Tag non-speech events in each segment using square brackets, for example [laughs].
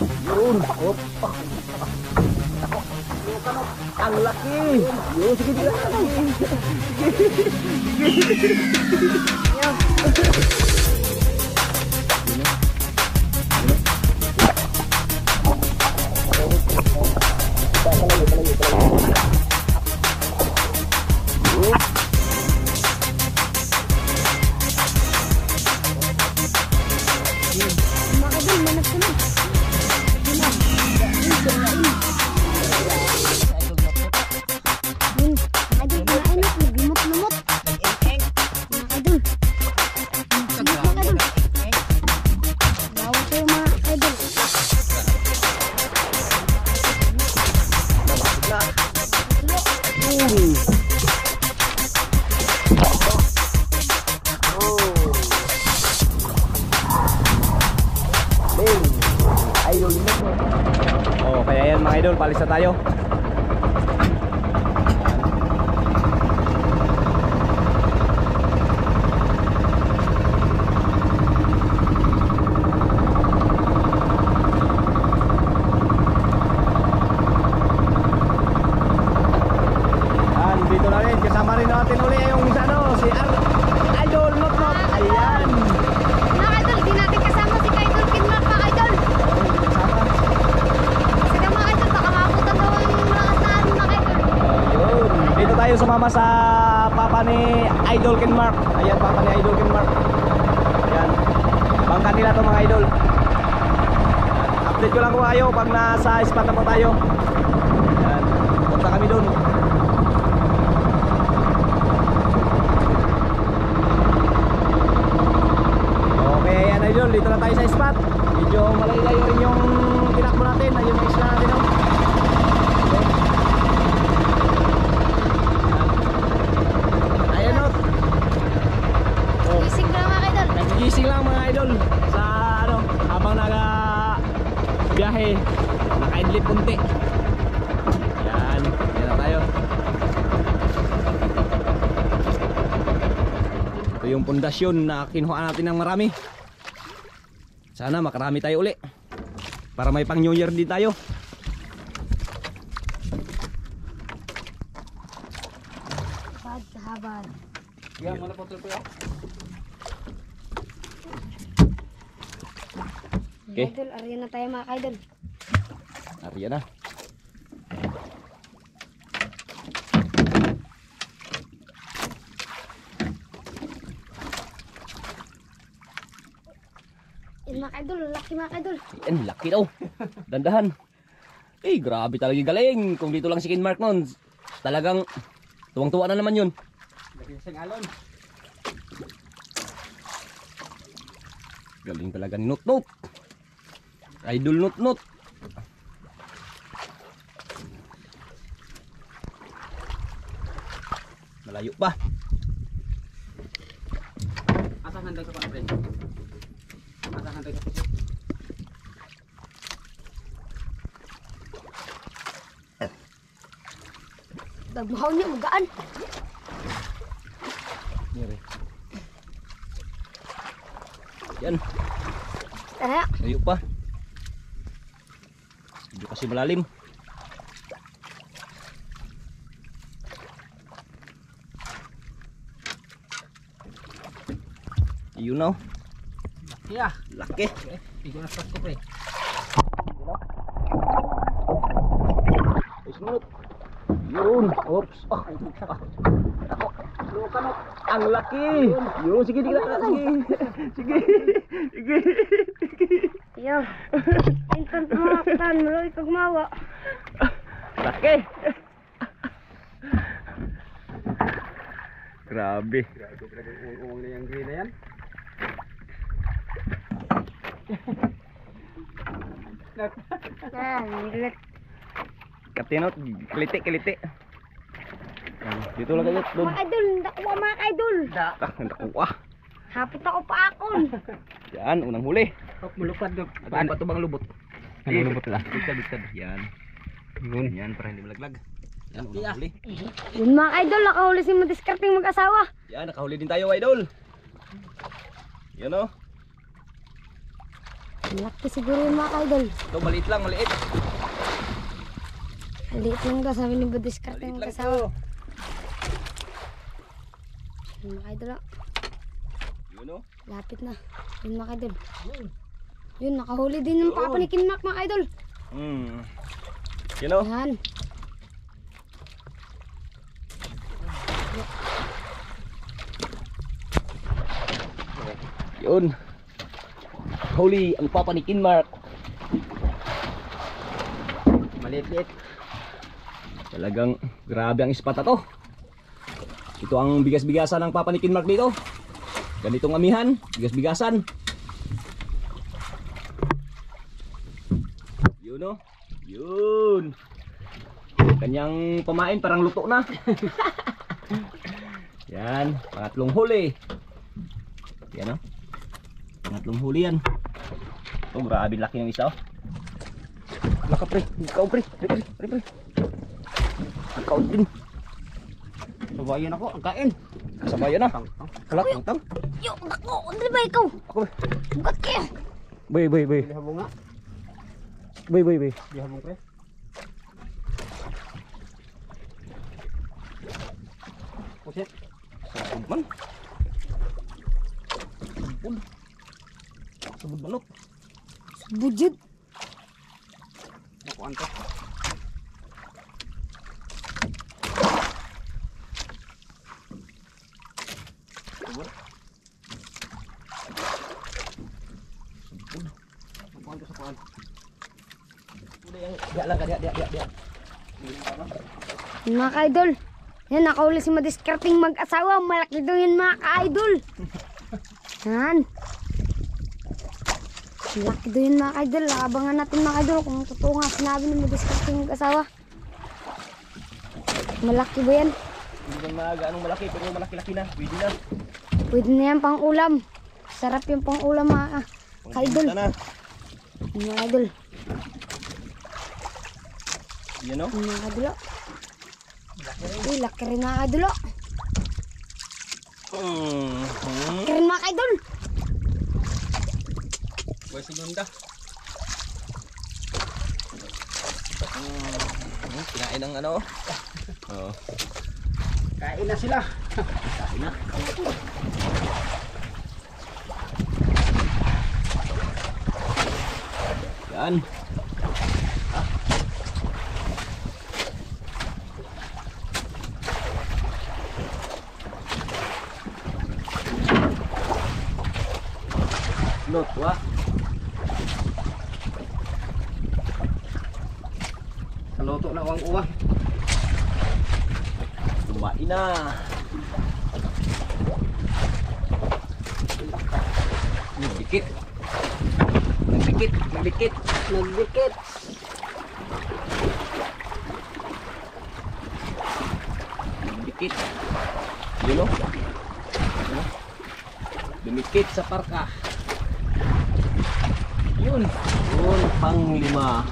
Yun. Op. Ang laki. Yun, sige, sige. Mga pag nasa spot na po tayo. Ayan. Punta kami doon. Okay, ayan idol. Dito na tayo sa spot. Medyo malayo-layo rin yung tinakbo natin. Ayun yung isla natin. Oh. Ayan o. Oh. Gising ka lang mga idol. Nagigising lang mga idol sa ano, habang naga biyahe, nakaidlip punti. Yan, yan na tayo. Ito yung pundasyon na kinuha natin ng marami. Sana makarami tayo uli. Para may pang New Year din tayo. Bad habal. Okay. Idol, ariyan na tayo mga idol. Ariyan na. Yan mga idol, laki mga idol. Yan, laki daw. Dandahan. Eh, grabe talaga yung galing. Kung dito lang si Kin Mark nun, talagang tuwang-tuwa na naman yun. Galing talaga ni Nut Nut. Idol Nut Nut. Malayo pa. Asahan tayo sa. Asahan Dagmahaw niya, magaan. Yan, Tara, layo pa. Medyo kasi malalim. Yun na. oh. Iya. Laki. Tigo na start ko pre. Yun. Oops. Oh. Ako. Ang laki. Yun. Sige, sige. Sige. Sige. Sige. Yo. Instant mga tan, muloy pagmawa. Laki. Grabe. Grabe talaga yung uong na yung green na yan. Yan, nilat. Katinot. Kiliti, kiliti. Dito lang kayo. Doon. Mga idol, nakuha mga idol. Da. Ah, nakuha. Hapit ako pa akon. [laughs] Yan. Unang huli. Hop mulupad do. Paano pa ito bang lubot? Ano lubot la? Bigtad, bigtad. Yan. Yun. Yan, para hindi malaglag. Yan, unang huli. Yun mga idol, nakahuli si Madiskarting mag-asawa. Yan, nakahuli din tayo, idol. Yan o. Malaki siguro yun mga idol. Ito, maliit lang, maliit. Maliit lang daw sabi ni Budiskarte Maliit ng lang kasawa. ito. Yun mga idol ah. Yun o. Lapit na. Yun mga idol. Yun, nakahuli din Yun. papa ni Kinmak mga idol. Hmm. Yun o. Yan. Yun. Huli ang papa ni Kinmark. Maliit-liit. Talagang grabe ang ispat na to. Ito ang bigas-bigasan ng papa ni Kinmark dito. Ganitong amihan, bigas-bigasan. Yun o. Yun. Kanyang pamain parang luto na. [laughs] Yan, pangatlong huli. Yan o. Pangatlong huli yan. Oh, grabe laki ng isa oh. Laka pre, ikaw pre, pre, pre, pre, pre. Ikaw din. Sabayan ako, ang kain. Kasabayan na. Kalak, tang. Yo, nako, hindi ba ikaw? Ako ba? Bukat kayo. Bay, bay, bay. Pili habong nga. Bay, bay, bay. Pili habong pre. Pusit. Sabod man. Sabod. Sabod manok. Bujud. Nakuan ko. Nakuan ko sa kuan. Diya lang ka, diya, diya, diya, diya. Mga idol. Yan, nakahuli si Madiskarting mag-asawa. Malaki daw yun mga ka-idol. Yan. Malaki daw yun mga idol. Abangan natin mga idol kung totoo nga sinabi ni Madiskarting mag-asawa. Malaki ba yan? Hindi man mga gaanong malaki, pero malaki-laki na. Pwede na. Pwede na yan pang ulam. Sarap yung pang ulam mga ka-idol. Pangpinta na. Yun. Yan o. Mga idol. oh. Uy, laki rin mga idol. oh. Hmm. Laki rin mga idol. Pwede segunda. Hmm, Kinain ng ano. Oo. Kain na sila. Kain na. Yan. đột quá kalau tok nak wang uang. Lumayan lah. Dikit dikit sedikit, sedikit, sedikit, sedikit, know demikit separkah. Yun. Yun, pang lima.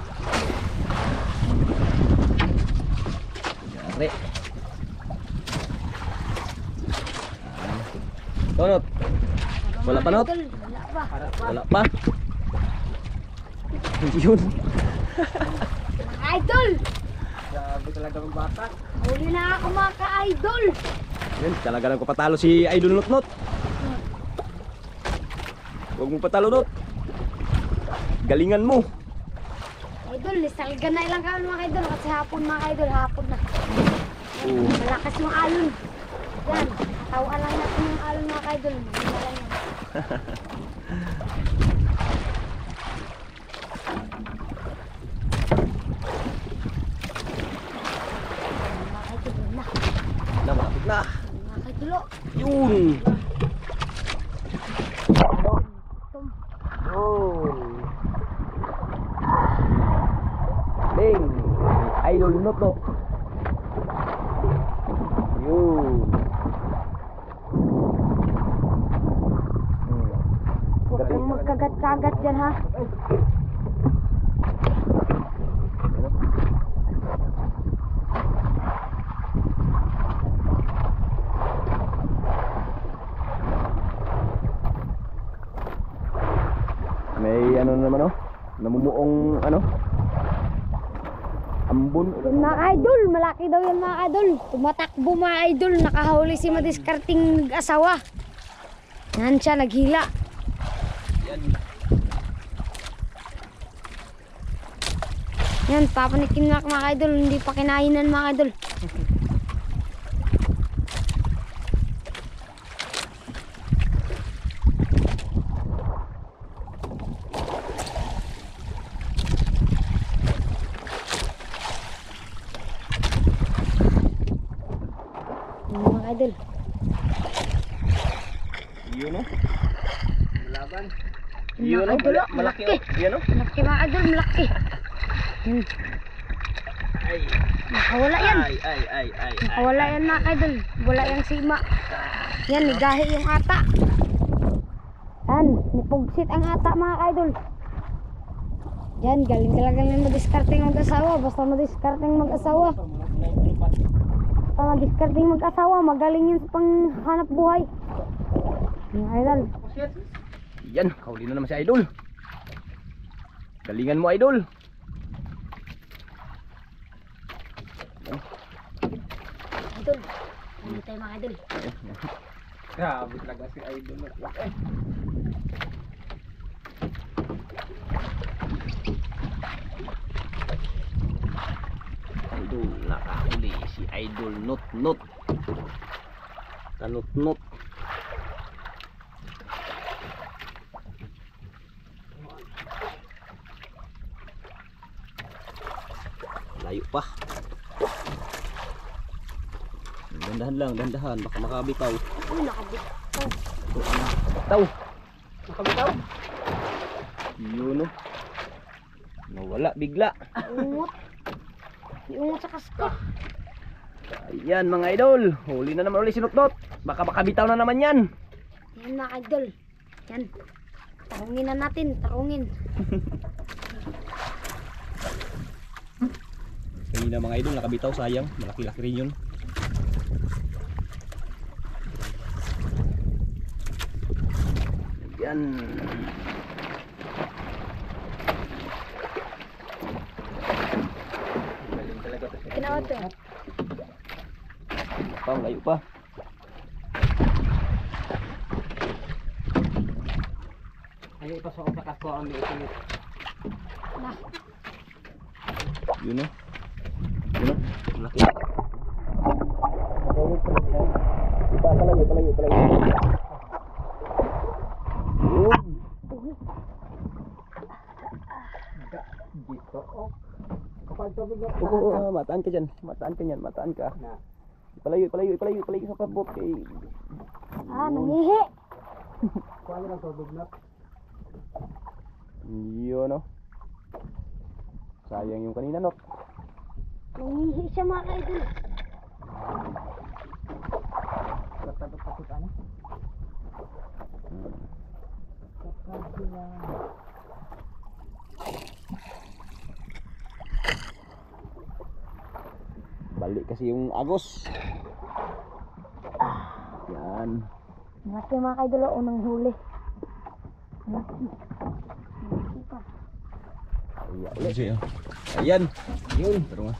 Yari. Tonot. Wala pa, Not? Wala pa. [laughs] Yun. Idol. Grabe talaga ng bata. Huli na ako mga ka-idol. Yun, talaga lang ko patalo si Idol Not Not. Huwag mo patalo Not. Galingan mo. Idol, nisalga na ilang kaon mga idol. Kasi hapon mga idol, hapon na. Oo. Malakas yung alon. Yan, katawaan lang natin yung alon mga idol. Lang yan. Yun malapit na. Mga idol, oh. Yun. Tum. Yun. Ding. Idol Not. Yun. Huwag kang magkagat-kagat dyan ha. May ano naman ano? Ambon. Mga idol, malaki daw yan mga idol. Tumatakbo mga idol, nakahuli si madiskarting nag-asawa. Yan siya, naghila. Yan. Yan, papanikin mga mga idol, hindi pa kinainan mga idol. Yan, mga idol. Yun oh. Laban. Yun oh. idol, Malaki. oh, malaki oh. Yan oh. Malaki mga idol, malaki. Hmm, Ay. nakawala yan. Ay, ay, ay, ay. Nakawala yan mga idol. Wala yung sima. Yan, nigahi yung ata. Yan, nipugsit ang ata mga idol. Yan, galing talaga ng madiskarting mag-asawa. Basta madiskarting mag-asawa. Basta madiskarting mag-asawa. Magaling yun sa panghanap buhay. Mga idol. Yan, kauli na naman si Idol. Galingan mo, Idol. Idol. Ano tayo mga idol? Grabe talaga si Idol. Ay. Idol, nakahuli si Idol Not Not. Kanot Not. Layo pa. Dandahan lang, dandahan. Baka makabitaw. Uy, nakabit. Taw. Makabitaw. Yun o. Nawala bigla. Ungot. Ungot sa kasko. Ayan mga idol. Huli na naman ulit si Notnot. Baka makabitaw na naman yan. Yan mga idol. Yan. Tarungin na natin. Tarungin. Kanina mga idol nakabitaw sayang. Malaki-laki rin yun. Ayan. Galing talaga to. Kinawat to. Pa, layo pa. Ayaw ipasok sa kasko ang liit ulit. Na. Yun o. Yun o. Malaki. Pa, palayo, palayo, palayo. Yun. Dito. Oh. Kapag tubig na. Oo, oo, oo, mataan ka dyan. Mataan ka dyan, mataan ka. Palayo, palayo, palayo, palayo sa pabot kay... Ah, nangihi. [laughs] Kuha niyo ng tubig na. Yun o. Sayang yung kanina, no? Nangihi siya mga idol. Tapos ano? Balik kasi yung agos. Yan. Malaki mga idol. oh, Unang huli. Malaki. Malaki pa. Ayan. ulit. Ayan. Yun. Pero nga.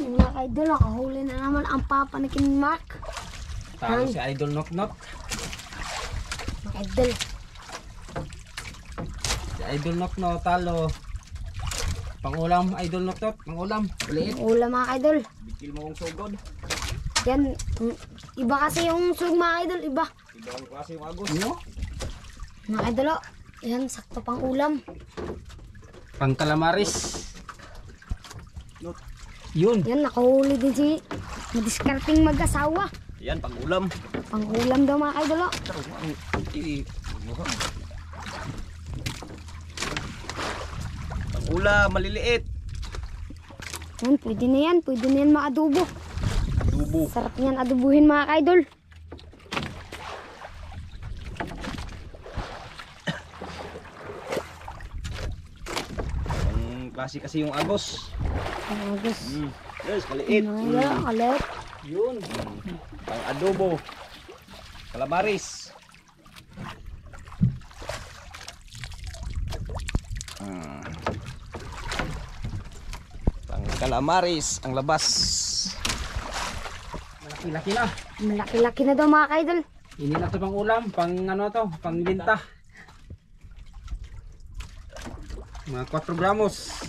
Yung Mga idol, nakahuli na naman ang papa ni King Mark. Talo si Idol Knock Knock. Mga idol. Si Idol Knock Knock talo. Pangulam Idol Knock. Pangulam. Liit. Ulam mga idol. Bikil mo kong sugod. Yan. mm, Iba kasi yung sug mga idol. Iba. Ibang klase yung agos. Ano? Mga idol, oh. Yan, sakto pang ulam. Pang calamaris. Yun. Yan, nakahuli din si madiskarting mag-asawa. Yan, pang ulam. Pang ulam daw mga idol, oh. Pang ulam, maliliit. Yan, pwede na yan. Pwede na yan maadobo. Dubo. Sarap yan adobuhin mga idol. Ang klase kasi yung agos. Ang agos. Mm. Yes, maliit. Mga idol, Mm. Yun. Pang adobo. Calamaris. Calamaris ang labas. Malaki-laki na. Malaki-laki na daw mga kaidol. Hindi na to pang ulam, pang ano to, pang binta. Mga 4 gramos.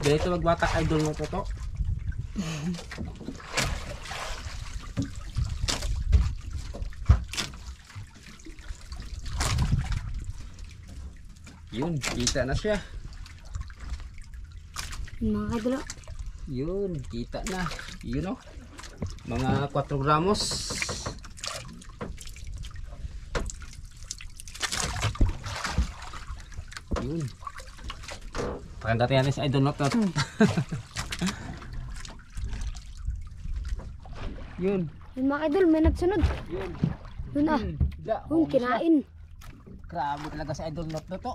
Dito magbatak idol mo to to. [laughs] Yun, kita na siya. Mga kaidol. oh. Yun, kita na. Yun o. Mga 4 gramos. Yun. Pakanda natin sa idol not [laughs] Yun. Yun mga kaidol, may nagsunod. Yun. Yun ah. Yun, kinain. Grabe talaga sa idol not na to.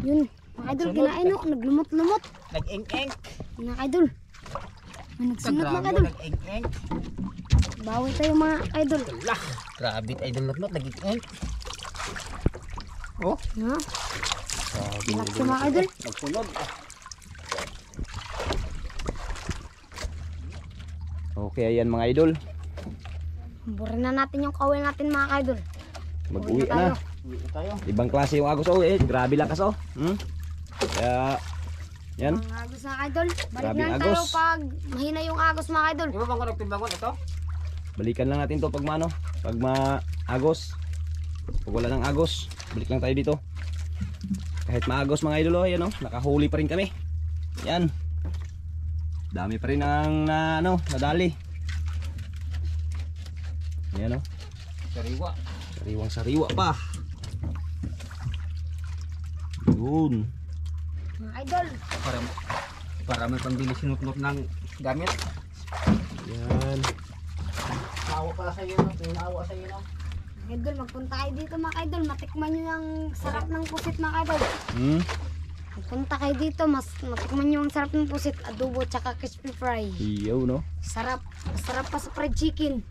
Yun. Mga kaidol, kinain oh. Naglumot-lumot. Nag-eng-eng. Mga. May nagsunod mga kaidol. nag-eng-eng. Bawi tayo mga kaidol. Lah, grabe idol not. Nag-eng-eng. Oh, Ha? grabe. Laki mga kaidol. Nagsunod. Okay, ayan mga idol. Burin na natin yung kawil natin mga kaidol. Mag-uwi tayo. na. Na tayo. Ibang klase yung agos. Oh, eh, grabe lakas oh. Hmm? Kaya, yan. Mga agos mga kaidol. Balik na tayo agos. pag mahina yung agos mga kaidol. Di ba bang nagtimbangon ito? Balikan lang natin to pag maano. Pag maagos. Pag wala ng agos, balik lang tayo dito. Kahit maagos mga idol oh, yan oh. Nakahuli pa rin kami. Yan. Dami pa rin ang na, ano, nadali. Yan oh. Sariwa. Sariwang sariwa pa. Yun. Mga kaidol. Para, para may pambili sinutnot ng gamit. Yan. Naawa pala sa iyo, no? Naawa sa iyo, no? Kaidol, magpunta kayo dito mga kaidol. Matikman nyo yung sarap ng pusit mga kaidol. Hmm. Magpunta kayo dito, mas matikman nyo ang sarap ng pusit. Adobo tsaka crispy fry. Iyaw no. Sarap. Sarap pa sa fried chicken.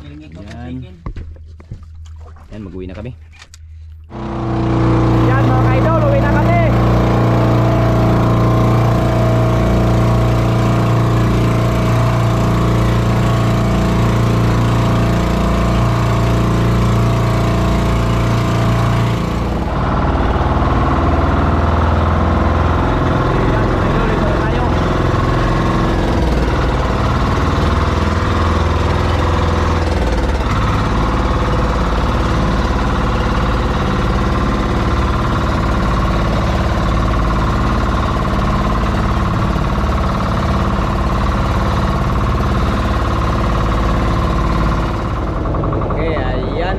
Yan. Yan, mag-uwi na kami. Yan mga kaidol, uwi na kami. Yan, mga idol, ito na tayo. Okay, ayan.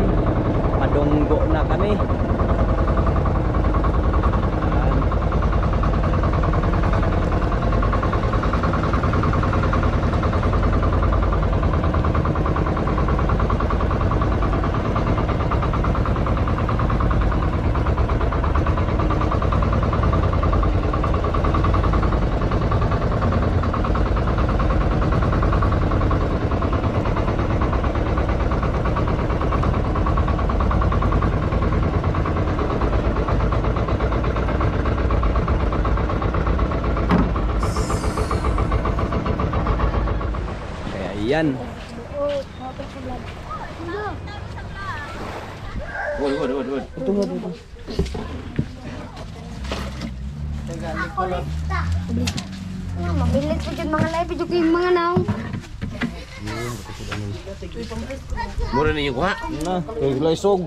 Padunggo na kami. Ayan. Ano? Wad, wad, wad, wad. Ito, wad, wad. Ano, mabilis pa dyan mga live. Dyan yung mga naong. Mura ninyo kuha. Na, kay Glaisog.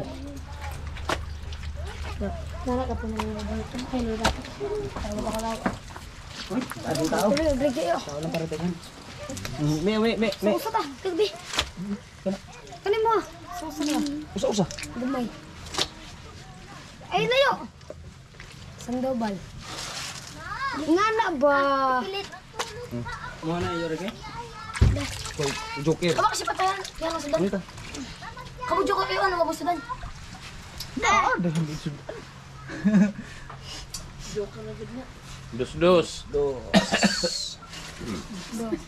Nara ka po na nila dito. Ay, nila. Tayo ba ka daw? Adong tao. Tuloy, break kayo. Me, me, me, me. Susa ta, kagbi. Kanin mo. Susa na. Usa, usa. Dumay. Ay, layo. Sandobal. Nga na ba? Mo na iyo rin Kay Joker. Aba kasi patayan. Kaya nga sudan. Ano ito? Kabudyo ko kayo. Ano ka ba sudan? Dos, dos. Do. Dos.